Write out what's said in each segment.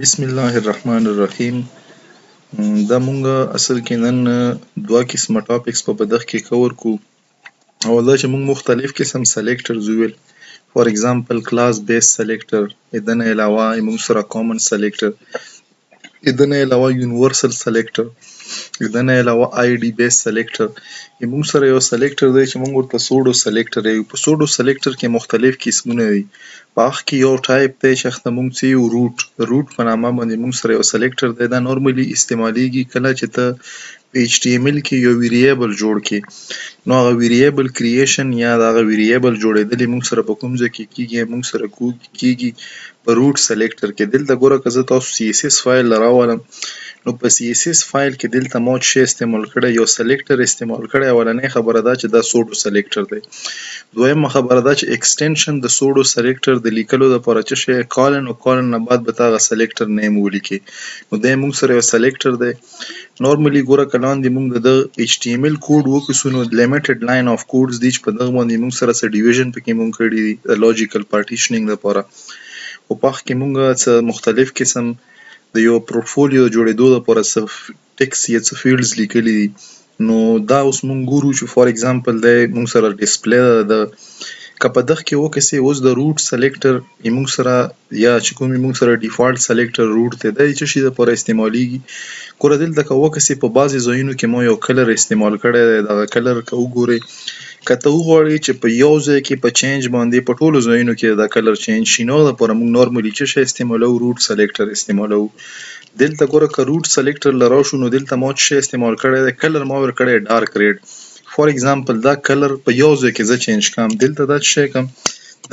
بسم الله الرحمن الرحیم دا مونږه اصل کې نن دوه قسمه ټاپکس په بدخ کې کور کو او دا چې مونږ مختلف قسم سلیکټرز ویل فار ایگزامپل کلاس بیس سلیکټر دنه علاوه مونږ سره کامن سلیکټر دنه علاوه یونیورسل سلیکټر دنه علاوه آی ډی بیس سلیکټر موږ سره یو سلیکټر دی چې موږ ورته سوډو سلیکټر یو په سوډو سلیکټر کې مختلف قسمونه دي په هغه کې یو ټایپ دی چې هغه موږ څه یو روټ روټ په نامه باندې موږ سره یو سلیکټر دی دا نورمالي استعمالیږي کله چې ته په ایچ ټي ایم ایل کې یو ویریبل جوړ کې نو هغه ویریبل کریشن یا هغه ویریبل جوړېدل موږ سره په کوم ځای کې کیږي موږ سره کوږ کیږي په روټ سلیکټر کې دلته ګوره که زه تاسو سی اس اس فایل راولم نو په سی اس اس فایل کې دلته مو شی استعمال کړی یو سلیکټر استعمال کړی اولنې خبره دا چې دا سوډو سلیکټر دی دویمه خبره دا چې ایکسټنشن د سوډو سلیکټر د لیکلو لپاره چې شی کالن او کالن نه بعد به تاغه سلیکټر نیم ولیکي نو دا موږ سره یو سلیکټر دی نورملي ګوره که لاندې موږ د دغه HTML کوډ وکسو نو لیمیټډ لاین اف کوډز دي چې په دغه باندې موږ سره څه ډیویژن پکې موږ کړي دي د لاجیکل پارټیشنینګ لپاره او پخ کې موږ څه مختلف قسم د یو پورټفولیو جوړېدو لپاره څه ټیکس یا څه فیلډز لیکلي دي نو دا اوس مونږ ګورو چې فار اګزامپل دی مونږ سره ډیسپلی ده د که په دغه کې وکسې اوس د روټ سلیکټر مونږ سره یا چې کوم مونږ سره ډیفالت سلیکټر روټ دی دا چې شي د پر استعمالیږي کور دلته که وکسې په بعضی ځایونو کې مو یو کلر استعمال کړی دی دغه کلر که وګورئ که ته وغواړې چې په یو ځای کې په چینج باندې په ټولو ځایونو کې دا کلر چینج شي نو د پر مونږ نورمالي چې شي استعمالو روټ سلیکټر استعمالو دلته ګوره که روټ سلیکټر لرو شو نو دلته ما څه استعمال کړی دی کلر ما ور کړی ډارک ریډ فار ایگزامپل دا کلر په یو ځای کې زه چینج کوم دلته دا څه کوم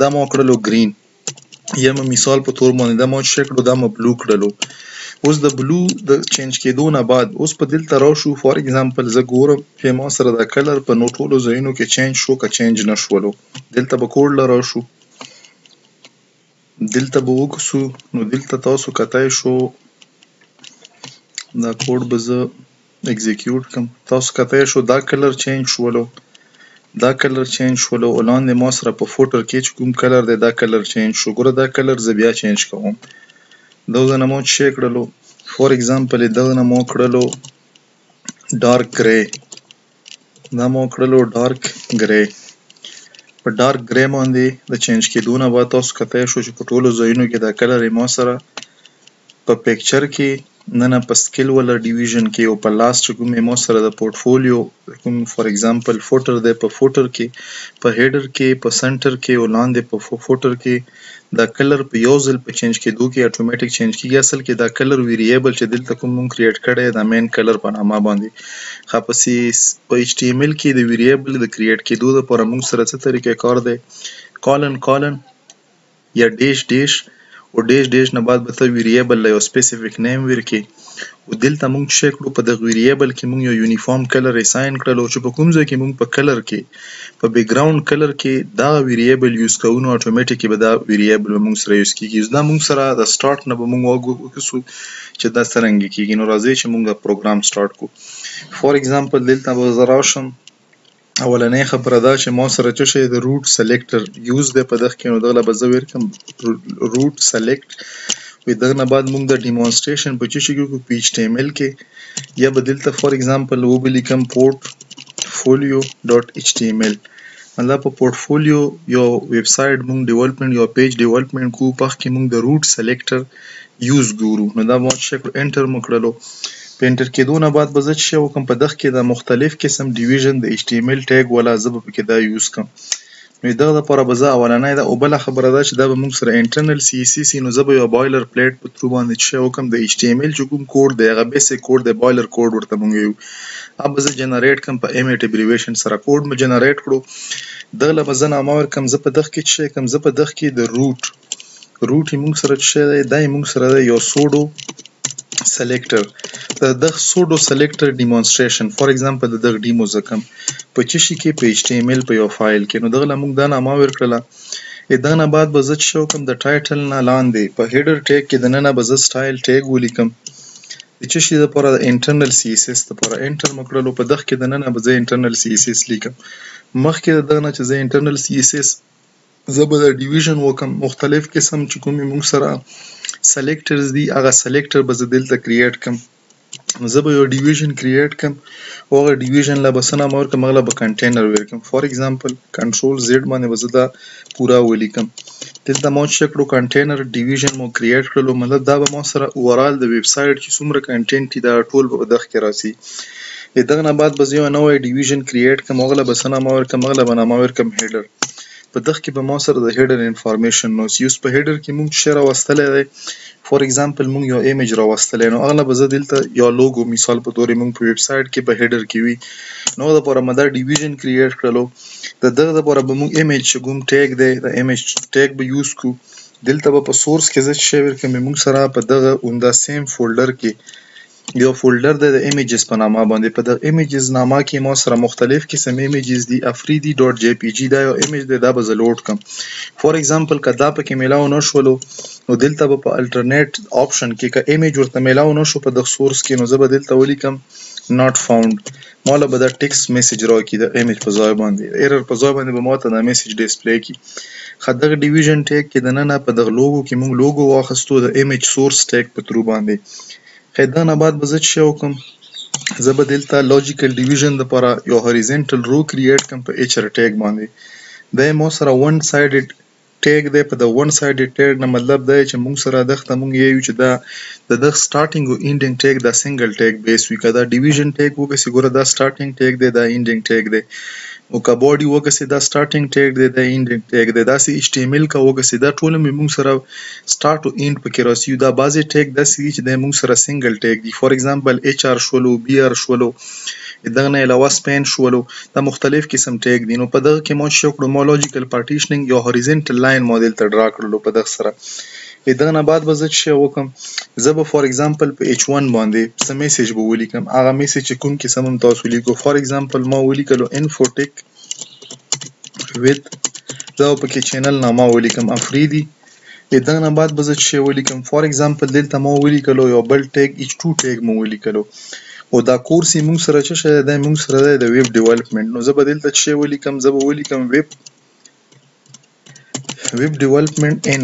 دا ما کړلو گرین یا مې مثال په تور باندې دا ما څه کړو دا ما بلو کړلو اوس د بلو د چینج کېدو نه بعد اوس په دلته را شو فار ایگزامپل زه ګورم چې ما سره دا کلر په نو ټولو ځایونو کې چینج شو که چینج نه شولو دلته به کوډ له را شو دلته به وکسو نو دلته تاسو کتای شو دا کوډ به زه ایگزیکیوټ کم تاسو کتای شو دا کلر چینج شولو دا کلر چینج شولو او لاندې ما سره په فوټر کې چې کوم کلر دی دا کلر چینج شو ګوره دا کلر زه بیا چینج کوم دغه نه مو چې کړلو فور ایگزامپل دغه نه مو کړلو ډارک ګری دا مو کړلو ډارک ګرې په ډارک ګرې باندې د چینج کېدو نه بعد تاسو کتای شو چې په ټولو ځایونو کې دا کلر ما سره په پکچر کې ننه په سکیل ولا ډیویژن کې او په لاست چې کوم ما سره د پورټفولیو کوم فار ایگزامپل فوټر دی په فوټر کې په هیډر کې په سنټر کې او لاندې په فوټر کې دا کلر په یو ځل په چینج کېدو کې اټومیټک چینج کیږي اصل کې دا کلر ویریبل چې دلته کوم مونږ کریټ کړی دا مین کلر په نامه باندې خاپسې په ایچ ټي ایم ایل کې د ویریبل د کریټ کېدو لپاره مونږ سره څه طریقه کار دی کالن کالن یا ډیش ډیش او ډیش ډیش نه بعد به ته ویریبل له یو سپیسیفیک نیم ورکې دلته موږ څه شی کړو په دغه ویریبل کې موږ یو یونیفارم کلر اساین کړلو چې په کوم ځای کې موږ په کلر کې په بیکګراوند کلر کې دا ویریبل یوز کوو نو اتوماتیکي به دا ویریبل به موږ سره یوز کیږي دا موږ سره د سٹارټ نه به موږ وګورو چې دا څنګه کیږي نو راځي چې موږ پروګرام سٹارټ کو فار ایگزامپل دلته به زه راشم اولنی خبره دا چې ما سره چې شي د روټ سلیکټر یوز دی په دغه کې نو دغه به زه ویر کوم روټ سلیکټ وي دغه نه بعد موږ د ډیمونستریشن په چې شي کې په ایچ ټی ایم ایل کې یا به دلته فار ایگزامپل و به لیکم پورټ فولیو ډاټ ایچ ټی ایم ایل مطلب په پورټفولیو یو ویب سایټ موږ ډیولپمنټ یو پیج ډیولپمنټ کو پخ کې موږ د روټ سلیکټر یوز ګورو نو دا به ما څه کړو انټر مو کړلو په انټر کېدو نه بعد به زه څه شی وکړم په دغه کې دا مختلف قسم ډیویژن د ایچ ټي ایم ایل ټیګ والا زه به پکې دا یوز کړم نو دغه لپاره به زه اولنی دا او بله خبره دا چې دا به موږ سره انټرنل سی اس سی نو زه به یو بایلر پلیټ په ترو باندې څه شی وکړم د ایچ ټي ایم ایل چې کوم کوډ دی هغه بیسیک کوډ دی بایلر کوډ ورته موږ یو هغه به زه جنریټ کړم په ایم ایټ ابریویشن سره کوډ مې جنریټ کړو دغه له به زه نامه ورکړم زه په دغه کې څه شی کوم زه په دغه کې د روټ روټ یې موږ سره څه دی دا یې موږ سره دی یو سوډو سلیکټر د دغه سوډو سلیکټر ډیمونستریشن فار ایگزامپل د دغه ډیمو زکم په چی شي کې په ایچ ټی ایم ایل په یو فایل کې نو دغه لا موږ دا نامه ورکړله دا نه بعد به زه چې شو کوم د ټایټل نه لاندې په هیډر ټیګ کې د ننه به زه سټایل ټیګ ولیکم د چه شي لپاره د انټرنل سی اس اس لپاره انټر مکړلو په دغه کې د ننه به زه انټرنل سی اس اس لیکم مخکې د دغه نه چې زه انټرنل سی اس اس زه به د ډیویژن وکم مختلف قسم چې کومې موږ سره سلیکټرز دي هغه سلیکټر به زه دلته کریټ کم نو زه به یو ډیویژن کریټ کم او هغه ډیویژن لا به څه نامه ورکم هغه لا به کنټینر ورکم فار ایگزامپل کنټرول زیډ باندې به زه دا پورا ولیکم دلته مو چک کړو کنټینر ډیویژن مو کریټ کړلو مطلب دا به مو سره اوورال د ویب سایټ چې څومره کنټینټ دا ټول به په دغه کې راځي دغه نه بعد به زه یو نوی ډیویژن کریټ کوم هغه له به څه نامه ورکم هغه له به نامه ورکم هیډر په دغه کې به ما سره د هیډر انفارمیشن نو چې اوس په هیډر کې موږ څه راوستلی دی فور ایگزامپل موږ یو ایمیج راوستلی نو هغه به زه دلته یو لوګو مثال په تورې موږ په ویب سایټ کې په هیډر کې وي نو د پوره مدا ډیویژن کریټ کړلو د دغه د پوره به موږ ایمیج چې کوم ټیګ دی د ایمیج ټیګ به یوز کو دلته به په سورس کې زه چې ورکم موږ سره په دغه اوندا سیم فولډر کې یو فولډر دی د ایمیجز په نامه باندې په د ایمیجز نامه کې ما سره مختلف قسم ایمیجز دي افریدي ډاټ جی پی جی دا یو ایمیج دی دا به زه لوډ کم فور ایگزامپل که دا پکې میلاو نه شولو نو دلته به په الټرنیټ آپشن کې که ایمیج ورته میلاو نه شو په د سورس کې نو زه به دلته ولیکم ناټ فاوند مالا به دا ټیکس میسج راکړي د ایمیج په ځای باندې ایرر په ځای باندې به ماته دا میسج ډیسپلی کی خو دغه ډیویژن ټیک کې دننه په دغه لوګو کې موږ لوګو واخستو د ایمیج سورس ټیک په ترو باندې قیدان آباد به زه څه شی وکړم زه به دلته لوجیکل ډیویژن لپاره یو هوریزنټل رو کریټ کوم په ایچ ار ټیګ باندې دا مو سره ون سایډډ ټیګ دی په د ون سایډډ ټیګ نه مطلب دا چې موږ سره دغه موږ یو چې دا د د سټارټینګ او اینډینګ ټیګ دا سنگل ټیګ بیس وی کدا ډیویژن ټیګ وګسی ګوره دا سټارټینګ ټیګ دی دا اینډینګ ټیګ دی نو که باډي وګسي دا سټارټنګ ټیګ دی دا اینډنګ ټیګ دی داسې ایچ ټي ایم ایل کا وګسي دا ټول مې موږ سره سټارټ او اینډ پکې راسي دا بعضې ټیګ داسې دي چې دا موږ سره سنګل ټیګ دي فار ایگزامپل ایچ آر شولو بي آر شولو دغه نه علاوه سپین شولو دا مختلف قسم ټیګ دي نو په دغه کې مو چې وکړو مو لوجیکل پارټیشننګ یو هوریزنټل لاین مو دلته ډرا کړلو په دغه سره ای دغه نه بعد به زه څه شی وکړم زه به فار اګزامپل په اچ 1 باندې څه میسج به ولیکم هغه میسج چې کوم کې سمم تاسو لیکو فار اګزامپل ما ولیکلو انفوټیک وذ دا په کې چینل نامه ولیکم افریدي ای دغه نه بعد به زه څه شی ولیکم فار اګزامپل دلته ما ولیکلو یو بل ټیګ اچ 2 ټیګ مو ولیکلو او دا کورس یې موږ سره څه شی دی دا موږ سره دی د ویب ډیولپمنټ نو زه به دلته څه شی ولیکم زه به ولیکم ویب ویب ډیولپمنټ ان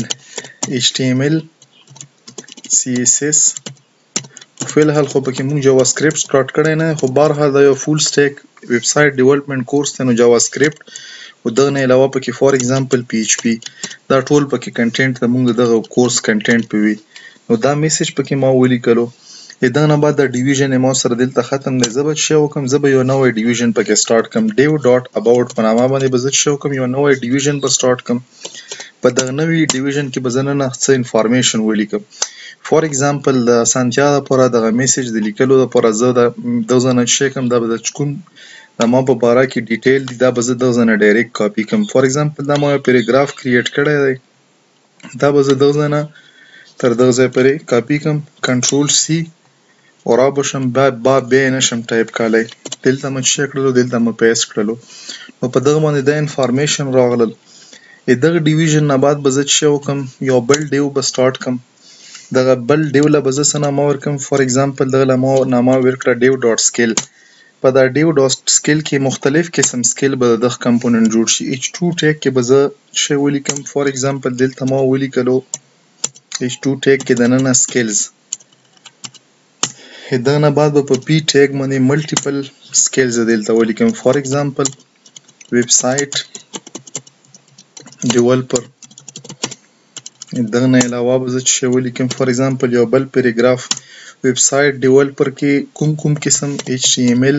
ایچ ټي ایم ایل سی ایس ایس فل حال خو پکې موږ جاوا سکرپټ سٹارټ کړی نه خو بهر حال دا یو فول سټیک ویب سایټ ډیولپمنټ کورس دی نو جاوا سکرپټ او دغه نه علاوه پکې فار ایگزامپل پی ایچ پی دا ټول پکې کنټینټ د موږ دغه کورس کنټینټ پوي نو دا میسج پکې ما ولیکلو ادا نه بعد دا ډیویژن یې ما سره دلته ختم دی زه به شی وکم زه به یو نوی ډیویژن پکې سٹارټ کم ډیو ډاټ اباوټ په نامه باندې به زه شی وکم یو نوی ډیویژن به سٹارټ کم په دغه نوی ډیویژن کې به زه نن څه انفارمیشن ولیکم فار ایگزامپل د اسانتیا لپاره دغه میسج د لیکلو لپاره زه د دغه نه شی کم دا به د کوم د ما په باره کې ډیټیل دی دا به زه دغه نه ډایرکټ کاپی کم فار ایگزامپل دا ما یو پیراګراف کریټ کړی دی دا به زه دغه ځای نه تر دغه ځای پورې کاپي کم کنټرول سی او را به شم با با بیا یې نشم ټایپ کالی دلته مې چه کړلو دلته مې پیس کړلو نو په دغه باندې دا انفارمیشن راغلل دغه ډیویژن نه بعد به زه چه وکم یو بل ډیو به سټارټ کم دغه بل ډیو له به زه څه نامه ورکم فار ایگزامپل دغه له ما نامه ورکړه ډیو ډاټ سکیل په دا ډیو ډاټ سکیل کې مختلف قسم سکیل به د دغه کمپوننټ جوړ شي اچ ټو ټیک کې به زه شی ولیکم فار ایگزامپل دلته ما ولیکلو H2 ټیګ کې دننه سکیلز دا نه بعد به په پی ټیګ باندې ملټیپل سکیلز دلته ولیکم فار ایگزامپل ویب سایټ ډیولپر دغه نه علاوه به زه چې شی ولیکم فار ایگزامپل یو بل پیراګراف ویب سایټ ډیولپر کې کوم کوم قسم HTML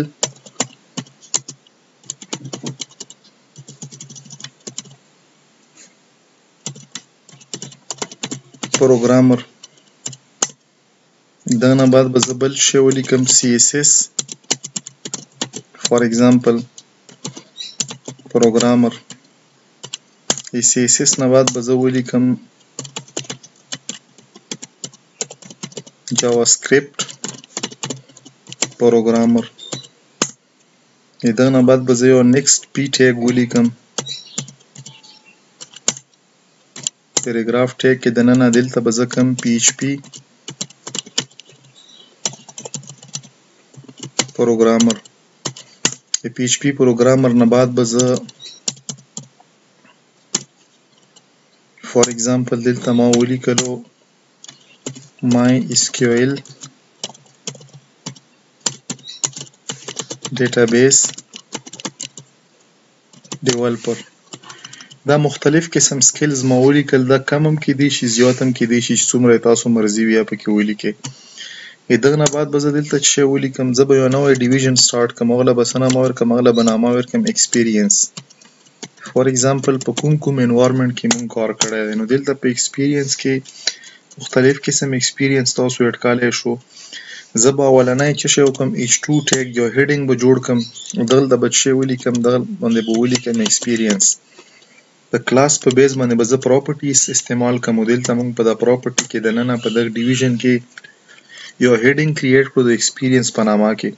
پروګرامر دا نه بعد به زه بل شی ولیکم سی اس اس فار ایگزامپل پروګرامر سی اس اس نه بعد به زه ولیکم جاوا سکرپټ پروګرامر د دغه نه بعد به زه یو نیکسټ پی ټیګ ولیکم پیراګراف ټیګ کې دننه دلته به زه کوم پی ایچ پی پروګرامر د پی ایچ پی پروګرامر نه بعد به زه فار ایگزامپل دلته ما ولیکلو MySQL Database Developer دا مختلف قسم سکلز ما ولیکل دا کم هم کېدی شي زیات هم کېدی شي چې څومره یې تاسو مرضي وي یا پکې ولیکئ دغه نه بعد به زه دلته څه شی ولیکم زه به یو نوی ډیویژن سټارټ کړم هغله به څه نامه ورکړم هغله به نامه ورکړم ایکسپیرینس فار ایگزامپل په کوم کوم انوایرمنټ کې مونږ کار کړی دی نو دلته په ایکسپیرینس کې مختلف قسم ایکسپیرینس تاسو ایډ کولای شو زه به اولنی څه شی وکم ایچ 2 ټیګ یا هیډینګ به جوړ کم دلته به څه شی ولیکم دغه باندې به ولیکم ایکسپیرینس د کلاس په بیس باندې به زه پراپرټیز استعمال کوم دلته مونږ په دا پراپرټی کې د ننه په دغه ډیویژن کې یو هیډینګ کریټ کړو د ایکسپیرینس په نامه کې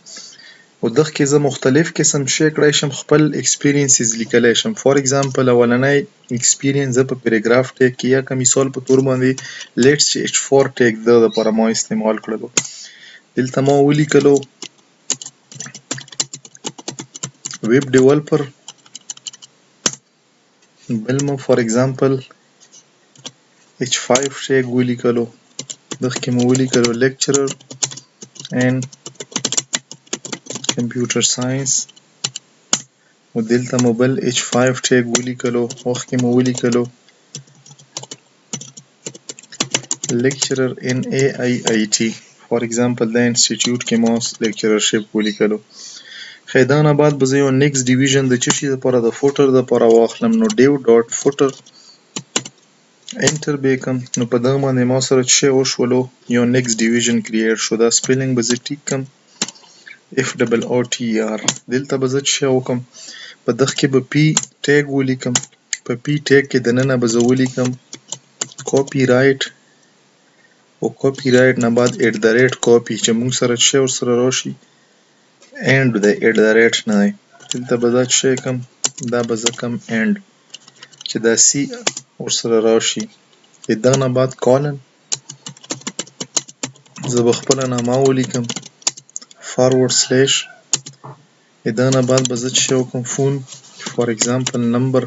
په دغ کې زه مختلف قسم شی کړای شم خپل اکسپیرینسز لیکلی شم فار اګزامپل اولنی اکسپیرینس زه په پیراګراف ټیګ کې یا که مثال په تور باندې لیټس چې اچ فور ټیګ د لپاره ما استعمال کړلو دلته ما ولیکلو ویب ډیولپر بل مو فار ایگزامپل ایچ 5 ټیګ ولیکلو دغه مو ولیکلو لیکچرر ان کمپیوټر ساينس او دلته مو بل ایچ 5 ټیګ ولیکلو مخکې مو ولیکلو لیکچرر ان ای آی آی ټی فار ایګزامپل دا انسټیټیوټ کې ما لیکچررشپ ولیکلو خیر دا نه بعد به زه یو نیکسټ ډیویژن د څه شي لپاره د فوټر لپاره واخلم نو ډیو ډاټ فوټر انټر به کړم نو په دغه باندې ما سره څه شی وشولو یو نیکسټ ډیویژن کریټ شو دا سپیلنګ به زه ټیک کړم اف ډبل او ټي ای ار دلته به زه څه شی وکړم په دغه کې به پي ټیګ ولیکم په پي ټیګ کې دننه به زه ولیکم کاپي رایټ او کاپي رایټ نه بعد ایټ د ریټ کاپي چې موږ سره څه شی ورسره راشي اینډ دی ایټ د ریټ نه دی دلته به دا څه شی کړم دا به زه کړم اینډ چې دا سي ورسره راشي د دغه نه بعد کالن زه به خپله نامه ولیکم فارورډ سلیش دا نه بعد به زه چې وکم فون فار ایگزامپل نمبر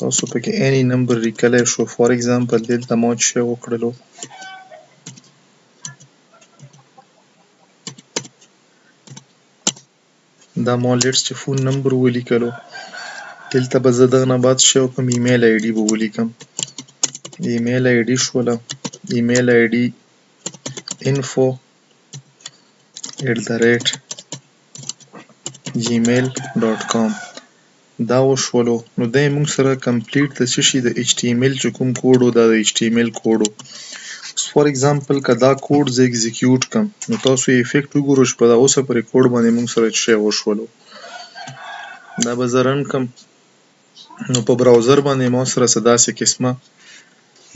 تاسو پکې اني نمبر لیکلی شو فار ایگزامپل دلته ما چې وکړلو دا ما ليټ چې فون نمبر ولیکلو دلته به زه دغه نه بعد شو کوم ایمیل آی ډی به ولیکم ایمیل آی ډی شوله ایمیل آی ډی info at the rate gmail.com دا وشولو نو دی موږ سره کمپلیټ د څه شي د ایچ ټي ایم ایل چې کوم کوډ و دا د ایچ ټي ایم ایل کوډ و اوس فار ایګزامپل که دا کوډ زه ایګزیکیوټ کم نو تاسو یې افیکټ وګورئ چې په دا اوسه پرې کوډ باندې موږ سره څه شی وشولو دا به زه رن کم نو په براوزر باندې ما سره څه داسې قسمه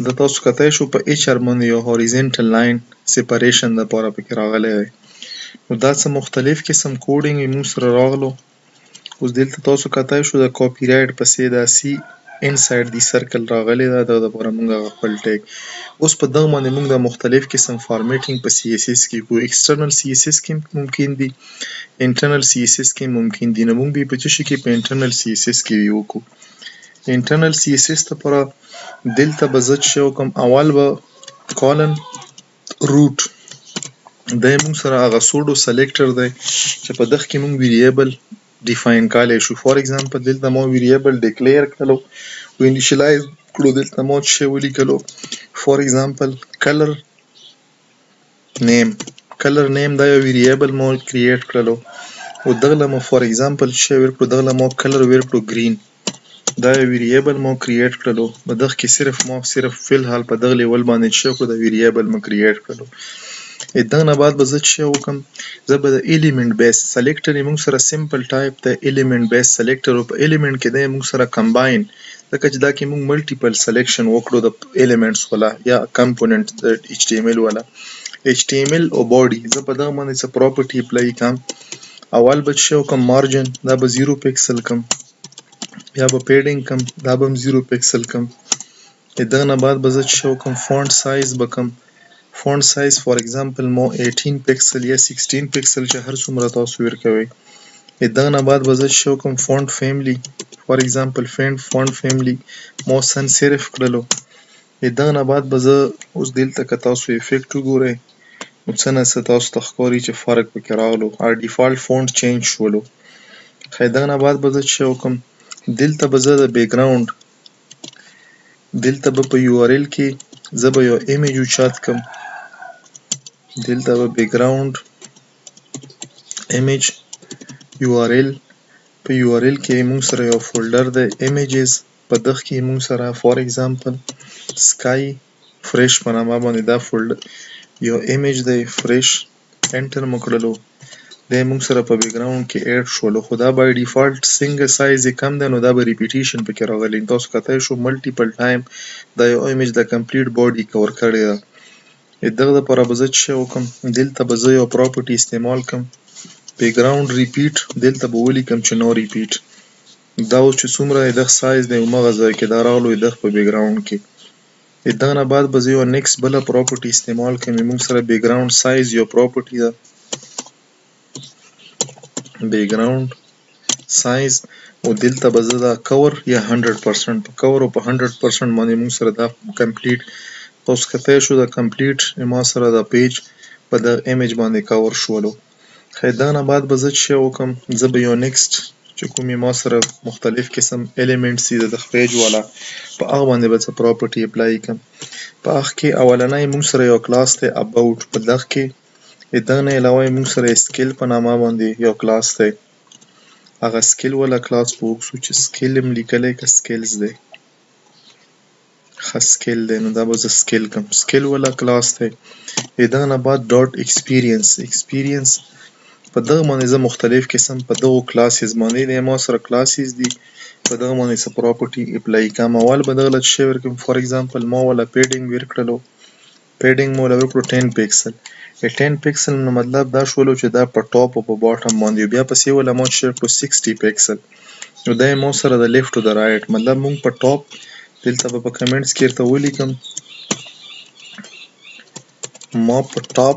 د تاسو کتای شو په ایچ ار باندې یو هوریزنټل لاین سیپریشن لپاره پکې راغلی دی نو دا څه مختلف قسم کوډینګ موږ سره راغلو اوس دلته تاسو کتای شو د کاپی رایټ پسې داسي انسایډ دی سرکل راغلی دا دغه لپاره موږ خپل ټیګ اوس په دغه باندې موږ د مختلف قسم فارمیټینګ په سی اس اس کې کو ایکسټرنل سی اس اس کې ممکن دي انټرنل سی اس اس کې ممکن دي نو موږ به په چی کې په انټرنل سی اس اس کې ویو کو انټرنل سی اس اس لپاره دلته به زه چې وکم اول به کالن روټ دی موږ سره هغه سوډو سلیکټر دی چې په دغه کې موږ ویریبل ډیفاین کولای شو فار ایگزامپل دلته مو ویریبل ډیکلیئر کړلو او انیشلایز کړو دلته مو چې ولیکلو فار ایگزامپل کلر نیم کلر نیم دا یو ویریبل مو کریټ کړلو او دغه مو فار ایگزامپل چې ورکړو دغه مو کلر ورکړو گرین دا یو ویریبل مو کرییټ کړلو په دغه کې صرف مو صرف فی الحال په دغه لیول باندې چې کو دا ویریبل مو کرییټ کړلو دغه نه بعد به زه چې وکم زه به د ایلیمنت بیس سلیکټر موږ سره سیمپل ټایپ ته ایلیمنت بیس سلیکټر او په ایلیمنت کې د موږ سره کمباین ځکه چې دا کې موږ ملټیپل سلیکشن وکړو د ایلیمنټس ولا یا کمپوننت د ایچ ټی ایم ایل ولا ایچ ټی ایم ایل او باډي زه په دغه باندې څه پراپرټي اپلای کوم اول به چې کوم مارجن دا به 0 پکسل کوم بیا به پیډینګ کوم دا به 0 پکسل کوم دغه نه بعد به زه چې کوم فونټ سایز به کوم فونټ سایز فار ایگزامپل مو 18 پکسل یا 16 پکسل چې هر څومره تاسو ورکوي دغه نه بعد به زه چې کوم فونټ فیملی فار ایگزامپل فینټ فونټ فیملی مو سن صرف کړلو ای دغه نه بعد به زه اوس دلته که تاسو افیکټ وګورئ نو څه نه څه تاسو ته ښکاري چې فرق پکې راغلو هغه ډیفالټ فونټ چینج شولو ښایي دغه نه بعد به زه څه وکم دلته به زه د بیکګراوند دلته به په یو آر ایل کې زه به یو ایمیج اوچات کم دلته به بیکګراوند ایمیج یو آر ایل په یو آر ایل کې موږ سره یو فولډر دی ایمیجز په دغ کښې مونږ سره فور اګزامپل سکای فریش په نامه باندې دا فولډر یو ایمیج دی فریش انټر مو کړلو دی مونږ سره په بیک ګراوند کې ایډ شولو خو دا بای ډیفالت سنګ سایز یې کم دی نو دا به ریپیټیشن پکې راغلی تاسو کتای شو ملټیپل ټایم دا یو ایمیج د کمپلیټ باډي کور کړی ده دغه د پر به زه چې وکم دلته به زه یو پراپرټي استعمال کم بیکګراوند ریپیټ دلته به ولیکم چې نو ریپیټ دا اوس چې څومره یې دغ سایز دی همغه ځای کې دا راغلو یې دغ په بیګراونډ کې دی دغ نه بعد به زه یو نیکس بله پراپرټی استعمال کم موږ سره بیګراونډ سایز یو پراپرټی ده بیګراونډ سایز او دلته به زه دا کور یا 100% په کور او په 100% باندې موږ سره دا کمپلیټ اوس کته شو دا کمپلیټ ما سره دا پیج په دغ ایمیج باندې کور شولو خیدان اباد به زه چه شی وکم زه به یو نیکسټ چه کوم یی ما سره مختلف قسم الیمنټس دی ددخ پیج والا په هغه باندی به څه پراپرټی اپلای کم په هغ کی اولنی مونږ سره یو کلاس دی اباوټ په دغ کی ددغ نه علاوه یی مونږ سره سکیل په نامه باندی یو کلاس دی هغه سکیل والا کلاس به وکسو چه سکیل هم لیکلی که سکیلز دی. ښه سکیل دی نو دا به زه سکیل کم سکیل ولا کلاس دی د دغه نه بعد ډاټ ایکسپیرینس ایکسپیرینس په دغه باندې زه مختلف قسم په دغو کلاسز باندې دی ما سره کلاسز دي په دغه باندې څه پراپرټي اپلای کوم اول به دغه له شی ورکم فار ایگزامپل ما ولا پیډینګ ورکړلو پیډینګ مو لګ کړو 10 پیکسل ای 10 پیکسل نو مطلب دا شولو چې دا په ټاپ او په باټم باندې بیا په سیول اماونټ شیر کړو 60 پیکسل نو دا مو سره د لیفټ او د رائټ مطلب مونږ په ټاپ دلته به په کمنټس کې ورته ولیکم ما په ټاپ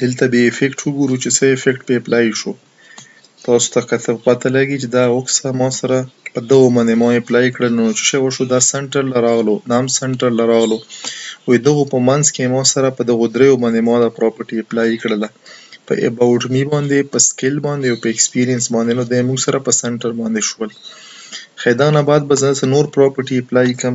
دلته به افیکټ وګورو چې څه افیکټ به اپلای شو تاسو ته که څه پته لګي چې دا اوکسه ما سره په دغو باندې ما اپلای کړل نو څه شی وشو دا سنټر له راغلو دا هم سنټر له راغلو وایي دغو په منځ کې ما سره په دغو دریو باندې ما دا پراپرټي اپلای کړله په اباوټ می باندې په سکیل باندې او په ایکسپیرینس باندې نو د موږ سره په سنټر باندې شول خیدانه بعد به زه نور پراپرټي اپلای کوم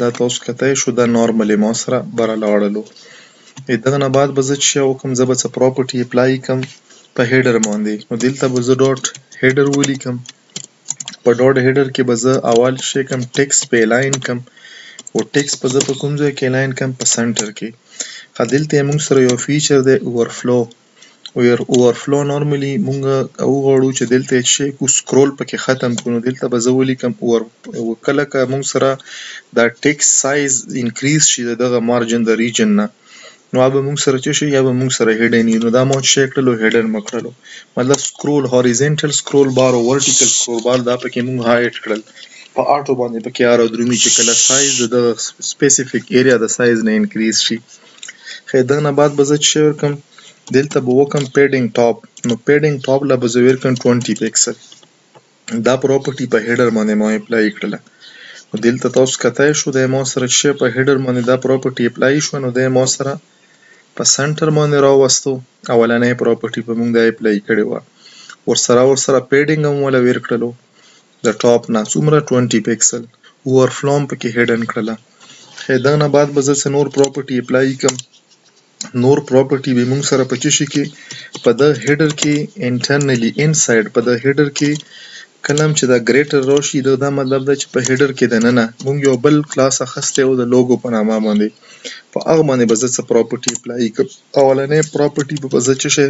دا تاسو کتای شو دا نارملی ما سره بره لاړلو ای دغه نه بعد به زه چی وکم زه به څه پراپرټی اپلای کم په هیډر باندی نو دلته به زه ډاټ هیډر ولیکم په ډاټ هیډر کې به زه اول شی کم ټیکس په الاین کم او ټیکس په زه په کوم ځای کې الاین کم په سنټر کې خدلته موږ سره یو فیچر دی اوورفلو وير اوورفلو نورملي مونږ وغواړو چې دلته هيڅ شی کو سکرول پکې ختم کو نو دلته به زه وليکم اور کله که مونږ سره دا ټيکس سايز انکريز شي د دغه مارجن د ریجن نه نو هغه به مونږ سره چې شي یا به مونږ سره هډن نو دا مو چیک کړلو هډن مکړلو مطلب سکرول هوریزنټل سکرول بار او ورټیکل سکرول بار دا پکې مونږ هايټ کړل په اټو باندې پکې ار او درومي چې کله سايز د سپیسیفیک ایریا د سايز نه انکريز شي خیدنه بعد به زه چی ورکم دلته به وکم پیډینګ ټاپ نو پیډینګ ټاپ لا به زه ورکم 20 پیکسل دا پراپرټي په هیډر باندې ما اپلای کړله نو دلته تاسو کتای شو د ما سره چې په هیډر باندې دا پراپرټي اپلای شو نو د ما سره په سنټر باندې راوستو اولنې پراپرټي په موږ د اپلای کړې و ورسره ورسره پیډینګ هم ولا ور کړلو د ټاپ نه څومره ټوئنټي پيکسل اوور فلو هم پکې هيډن کړله خې دغه نه بعد به زه څه نور پراپرټي اپلاي کوم نور پراپرټي به موږ سره پچې شي کې په د هيډر کې انټرنلی انسايډ په د هيډر کې کلم چې دا ګریټر روشي دا, دا مطلب دا چې په هيډر کې د ننه موږ یو بل کلاس اخسته او د لوګو په نامه باندې په هغه باندې به زه څه پراپرټي اپلاي کوم اولنې پراپرټي به زه چې شي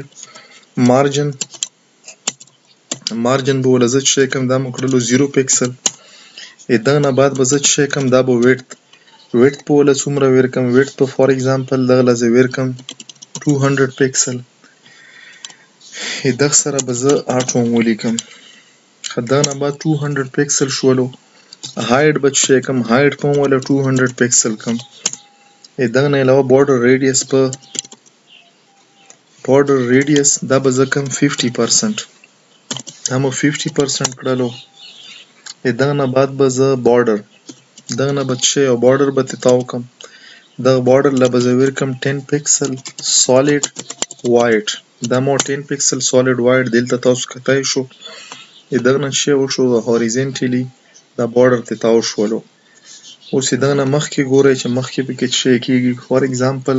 مارجن مارجن به ولا زه چې شی کوم دا مو کړلو 0 پکسل ای دغه نه بعد به زه چې شی کوم دا به ویډت ویډت په ولا څومره ویر کوم ویډت په فار ایگزامپل دغه لا زه ویر کوم 200 پکسل ای دغه سره به زه اټوم ولیکم دا نه بعد 200 پکسل شولو هایډ به چې شی کوم هایډ په ولا 200 پکسل کوم ای دغه نه علاوه بارډر ریډیس په Border Radius دا به زه کم 50 پرسنټ دا مو 50 پرسنټ کړلو ای دغه نه بعد به زه بارډر دغه نه به څه یو بارډر به تې تاو کم دغه بارډر له به زه ویر کم 10 پکسل سالیډ وایډ دا مو 10 پکسل سالیډ وایډ دلته تاسو کتای شو ای دغه نه څه وشو هوریزنټلی دا بارډر تې تاو شولو اوس دغه نه مخکې ګورئ چې مخکې پکې څه کیږي فار ایگزامپل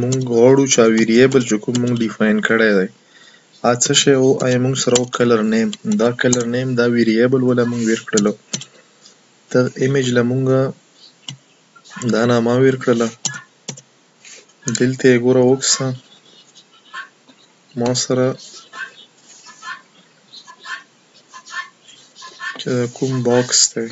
مونږ غواړو چا ویریبل چې کوم مونږ ډیفاین کړی دی ا څه شی او ای مونږ سره او کلر نیم دا کلر نیم دا ویریبل ولا مونږ ویر کړلو ته ایمیج لا مونږ دا نامه ویر کړله دلته ګوره وکسه ما سره چې کوم باکس دی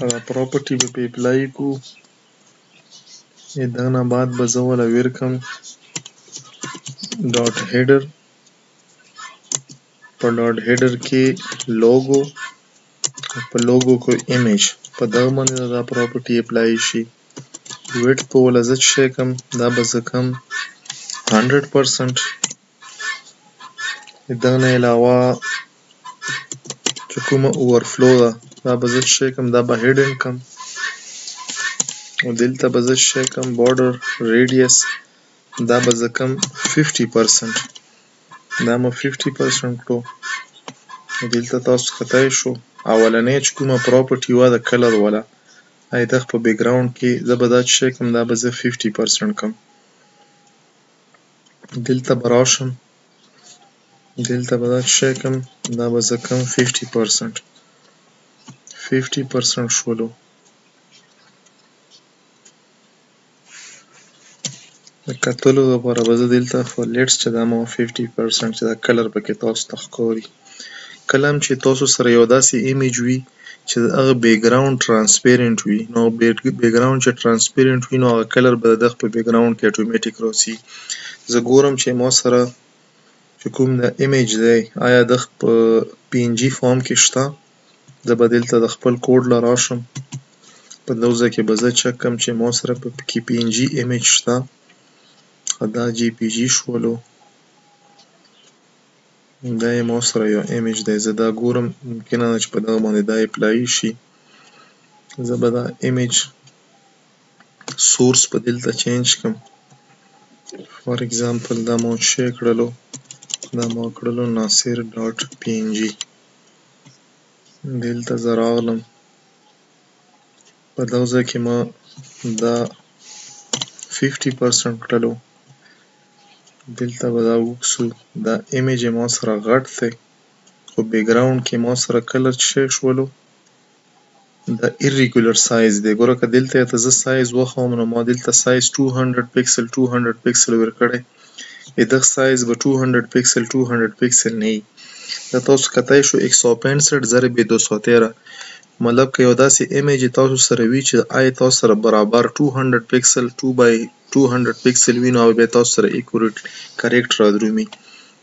هغه پراپرټي به په اپلای کو دا نه بعد به زه ولا ویرکم ډاټ هیډر په ډاټ هیډر کې لوګو او په لوګو کې ایمیج په دغه باندې دا پراپرټي اپلای شي ویډ په ولا زه چې کوم دا به زه کوم 100% دغه نه علاوه چې کومه اوورفلو ده دا به زه شی کوم دا به هډن کوم او دلته به زه شی کوم بارډر ریډیس دا به زه کوم 50% دا مو ففټي پرسنټ کړو دلته تاسو کتای شو اولنې چې کومه پراپرټي وه د کلر ولا ای دغه په بیک ګراوند کې زه به دا چې شی کوم دا به زه ففټي پرسنټ کوم دلته به راشم دلته به دا چې شی کوم دا به زه کوم ففټي پرسنټ ففټي پرسنټ شولو د کتلو لپاره به زه دلته خو لیټس چې دا مو 50% چې دا کلر پکې تاسو ته ښکاري کله هم چې تاسو سره یو داسې ایمیج وي چې د هغه بیکګراوند ترانسپیرنټ وي نو بیکګراوند چې ترانسپیرنټ وي نو هغه کلر به د په بیکګراوند کې اتوماتیک راسي زه ګورم چې ما سره چې کوم دا ایمیج دی آیا د په پي ان جي فارم کې شته زه به دلته د خپل کوډ له راشم په دو ځای کې به زه چک کم چې مو سره په کې پی ان جی ایمیج شته دا جی پی جی شولو دا یې مو سره یو ایمیج دی زه دا ګورم ممکنه ده چې په دغه باندې دا اپلای شي زه به دا ایمیج سورس په دلته چینج کم فار ایگزامپل دا مو شی کړلو دا مو کړلو ناصر ډاټ پی ان جی دلته زه راغلم په دغه ځای کې ما دا 50% کړلو دلته به دا وکسو دا ایمیج ما سره غټ دی خو بیګراونډ کې ما سره کلر شی شولو دا ایرریګولر سایز دی ګوره که دلته ته زه سایز وخوم نو ما دلته سایز 200 پیکسل 200 پیکسل ورکړی ای دغه سایز به 200 پیکسل 200 پیکسل نه دا تاسو کتای شو 165 ضرب 213 مطلب که یو داسې ایمیج تاسو سره وي چې آی تاسو سره برابر 200 پیکسل 2 بای 200 پیکسل وي نو هغه بیا تاسو سره ایکوریټ کریکټ را درومي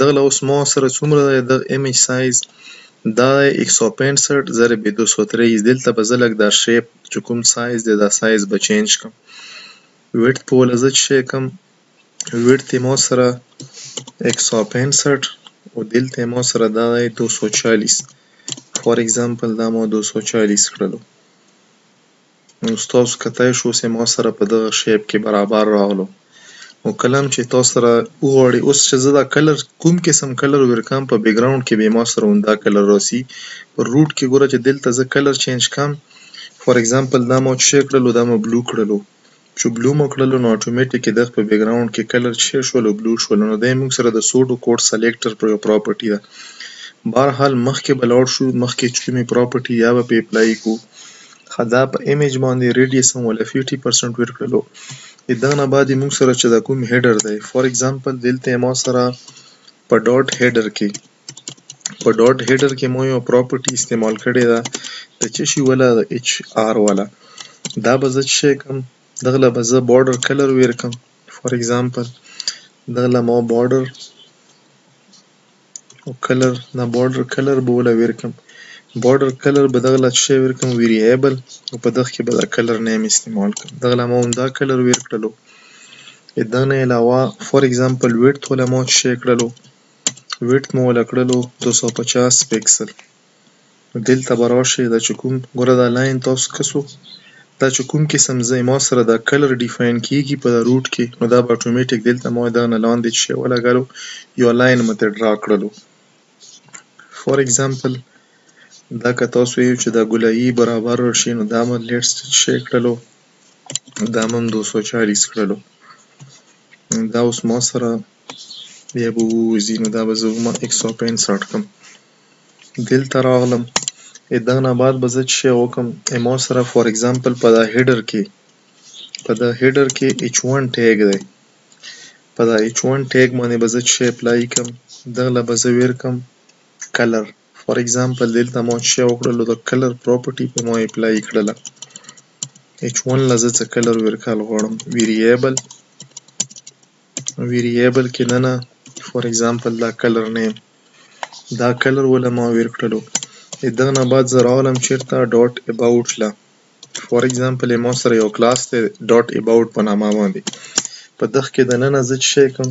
دغه له اوس مو سره څومره دی دغه ایمیج سایز دا دی 165 ضرب 223 دلته به زه لږ دا شیپ چې کوم سایز دی دا سایز به چینج کم ویډت په وله زه چې کم ویډت یې مو سره 165 او دلته یې مو سره دا دی 240 فار ایگزامپل دا مو 240 کړلو نو ستاسو کتای شو سه ما سره په دغه شیپ کې برابر راغلو نو کله هم چې تاسو سره وغواړي اوس چې زه دا کلر کوم قسم کلر ورکم په بیکګراوند کې به ما سره دا کلر راسي پر روټ کې ګوره چې دلته زه کلر چینج کم فار ایگزامپل دا ما چه کړلو دا ما بلو کړلو چو بلو مو کړلو نو اټومټیک یې دغ په بیګراونډ کې کلر چه شولو بلو شولو نو دی موږ سره د سوډو کوډ سلیکټر پر یو پراپرټی ده بار حال مخکې به لاړ شو مخکې چه کومې پراپرټی یا به په اپلای کو ښه دا په ایمیج باندې ریډیسم ولا 50% ویر کړلو ای دغ نه بعد موږ سره چه دا کوم هیډر دی فار ایکزامپل دلته ما سره په ډاټ هیډر کې په ډاټ هیډر کې مو یو پراپرټي استعمال کړې ده د څه شي ولا د اچ آر ولا دا به زه څه کوم دغله به زه بارډر کلر ویر کوم فار ایگزامپل دغله ما بارډر او کلر نه بارډر کلر به ولا ویر کوم بارډر کلر به دغله څه ویر کوم ویریبل او په دغه کې به دا کلر نیم استعمال کوم دغله ما هم دا کلر ویر کړلو دغه نه علاوه فار ایگزامپل ویډت ولا ما څه کړلو ویډت مو ولا کړلو دوه سوه پچاس پیکسل نو دلته به راشئ دا چې کوم ګوره دا لاین تاسو کسو دا چې کوم قسم زما سره دا کلر ډیفاین کیږي په دا روټ کې نو دا به اتوماتیک دلته ما دا نه لاندې چې ولګلو یو لاین مت ډرا کړلو فار ایگزامپل دا که تاسو یو چې دا ګلایي برابر شي نو دا مت لیټس چې کړلو دا من دو سو چالیس کړلو دا اوس ما سره بیا به ووځي نو دا به زه ومه ایک سو پنساټ کړم دلته راغلم دا نه بعد به زه چې وکم ما سره فار ایگزامپل په دا هیډر کې په دا هیډر کې ایچ ون ټیګ دی په دا ایچ ون ټیګ باندې به زه چې اپلای کړم دغله به زه ویر کړم کلر فار ایگزامپل دلته ما چې وکړلو د کلر پراپرټي په ما اپلای کړله H1 له زه څه کلر ویرکال غواړم ویریبل ویریبل کې ننه فور ایگزامپل دا کلر نیم دا کلر ولا ما ویر کړلو دغه نه بعد زه راولم چیرته ډاټ اباوټ لا فور ایگزامپل ما سره یو کلاس دی ډاټ اباوټ په نامه باندې په دغه کې د ننه زه څه کوم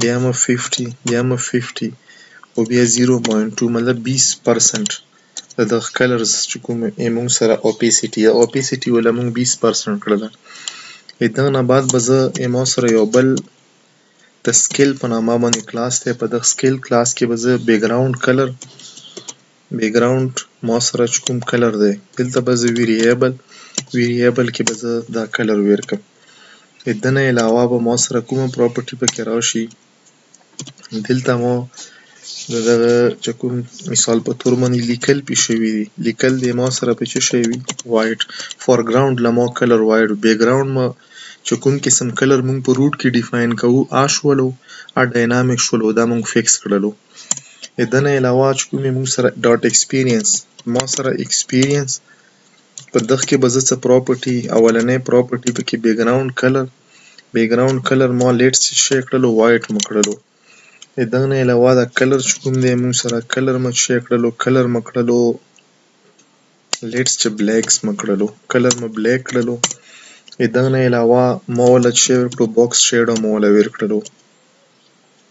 بیا مو 50 بیا مو 50 او بیا 0.2 مطلب 20 پرسنټ د دغه کلرز چې کوم یې موږ سره اوپیسیټي یا اوپیسیټي ولا موږ 20 پرسنټ کړله دغه نه بعد به زه ایمو سره یو بل د سکیل په نامه باندې کلاس دی په دغه سکیل کلاس کې به زه بیکګراوند کلر بیګراونډ ماسره چې کوم کلر دی دلته به زه ویریبل ویریبل کې به زه دا کلر ویر کوم دنه علاوه به ماسره کومه پراپرټي پکې راشي دلته مو د دغه چې کوم مثال په تور باندې لیکل پې شوي دي لیکل دی ما سره په څه شی وي وایټ فورګراوند له ما کلر وایټ بیګراوند ما چې کوم قسم کلر مونږ په روټ کې ډیفاین کوو آ شولو آ ډاینامیک شولو دا مونږ فکس کړلو دنه علاوه چې کومې موږ سره ډاټ ایکسپیرینس ما سره ایکسپیرینس په دغه کې به زه څه پراپرټي اولنۍ پراپرټي په کې بیګراوند کلر بیګراوند کلر ما لیټ څه شی کړلو وایټ مو کړلو دغه نه علاوه دا کلر چې کوم دی موږ سره کلر مو څه شی کړلو کلر مو کړلو لیټ چې بلیکس مو کړلو کلر مو بلیک کړلو دغه نه علاوه ما وله څه شی ورکړو باکس شیډو مو وله ورکړلو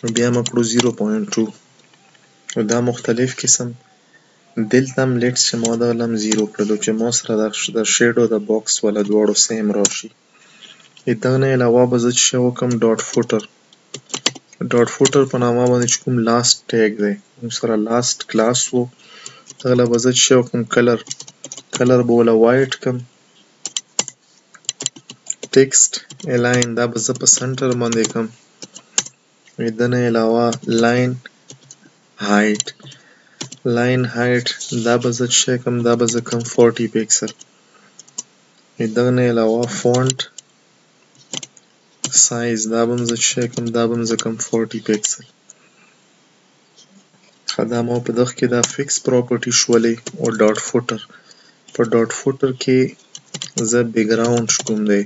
نو بیا مو کړو زیرو پوینټ ټو او دا مختلف قسم دلته هم لیټس چې ما دغه لم زیرو کړلو چې ما سره د شیډو د باکس ولا دواړو سیم راشي دغه نه علاوه به زه چې وکم ډاټ فوټر ډاټ فوټر په نامه باندې چې کوم لاست ټیګ دی موږ سره لاست کلاس وو دغه له به زه چې وکم کلر کلر به ولا وایټ کم ټیکسټ الاین دا به زه په سنټر باندې کوم دنه علاوه لاین هایټ لاین هایټ دا به زه څه کوم دا به زه کوم 40 پیکسل دنه علاوه فونټ سایز دا به زه څه کوم دا به زه کوم 40 پیکسل دا مو په دغه کې دا فکس پراپرټي شولې او ډاټ فوټر په ډاټ فوټر کې زه بیکګراوند کوم دی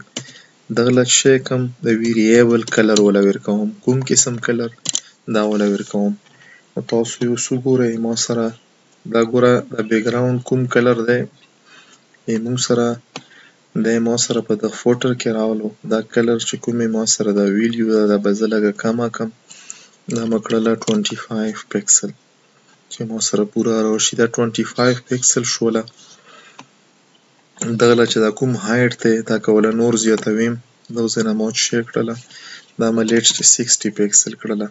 دغه لږ شی کوم د ویریبل کلر ولا ورکوم کوم قسم کلر دا ولا ورکوم او تاسو یو څو ګورئ ما سره دا ګوره دا بیکګراوند کوم کلر دی یې موږ سره دا یې ما سره په دغ فوټر کې راولو دا کلر چې کوم یې ما سره دا ویلیو دا دا به زه لګه کمه کم دا مه کړله 25 پکسل چې ما سره پورا راوشي دا 25 پکسل شوله دغله چې دا کوم هایټ دی دا کوله نور زیاتویم دا اوس نه ما شیر کړله دا مه لیټ چې 60 پکسل کړله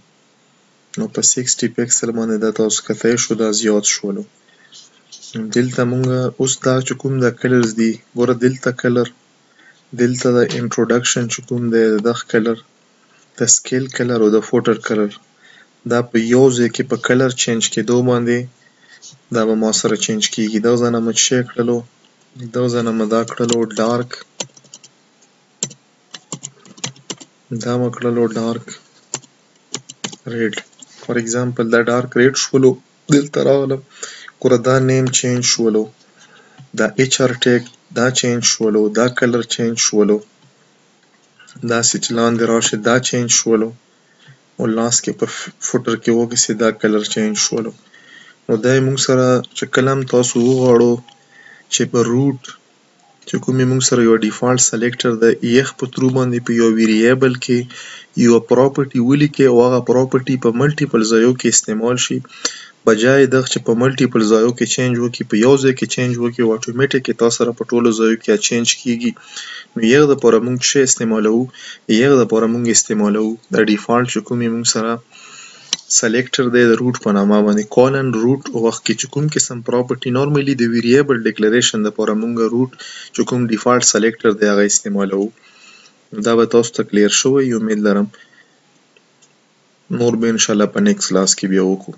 نو په سیکسټي پیکسل باندې دا تاسو کتای شو دا زیات شولو دلته مونږ اوس دا چې کوم دا کلرز دي ګوره دلته کلر دلته دا انټروډکشن چې کوم دی د دغه کلر د سکیل کلر او د فوټر کلر دا په یو ځای کې په کلر چینج کېدو باندې دا به ما سره چینج کېږي دغه ځای نه مو چې شی کړلو دغه ځای نه مو دا کړلو ډارک دا مو کړلو ډارک ریډ فار ایگزامپل دا ډارک ریډ شولو دلته راغلم ګوره دا نیم چینج شولو دا ایچ آر ټیګ دا چینج شولو دا کلر چینج شولو دا سچ لاندې راشه دا چینج شولو او لاس کې په فوټر کې وګسې دا کلر چینج شولو نو دا موږ سره چې کلم تاسو وغواړو چې په روټ چې کوم یې موږ سره یو ډیفالټ سلیکټر د ایخ په ترو باندې په یو ویریبل کې یو پراپرټي ولیکي او هغه پراپرټي په ملټیپل ځایو کې استعمال شي بجای دغه چې په ملټیپل ځایو کې چینج وکړي په یو ځای کې چینج وکړي او اتوماتیک یې تاسو سره په ټولو ځایو کې چینج کیږي نو یغ د پوره موږ څه استعمالو یغ د پوره موږ استعمالو د ډیفالټ چې کوم موږ سره سلیکټر دی د روټ په نامه باندې کولن روټ وخت کې چې کوم قسم پراپرټي نورمالي د ویریبل ډیکلریشن د پاره مونږه روټ چې کوم ډیفالټ سلیکټر دی هغه استعمالو دا به تاسو ته کلیر شوی یو امید لرم نور به ان شاء الله په نیکس کلاس کې بیا وکړو